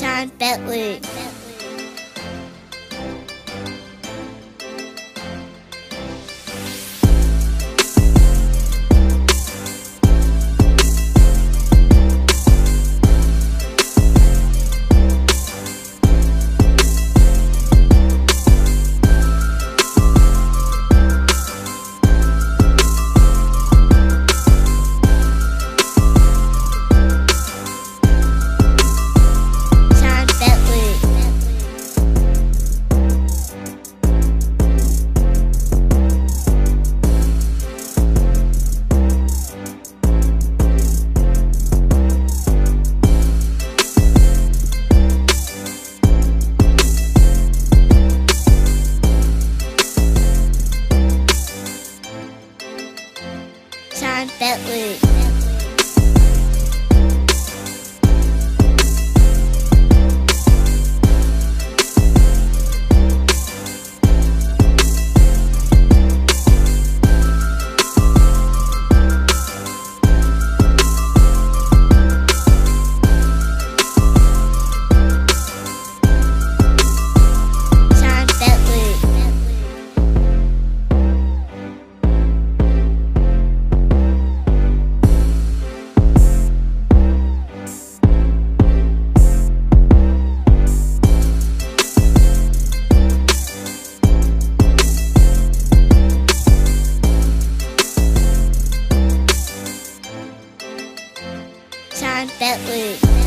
Sean Bentley. Sean Bentley. Sean Bentley.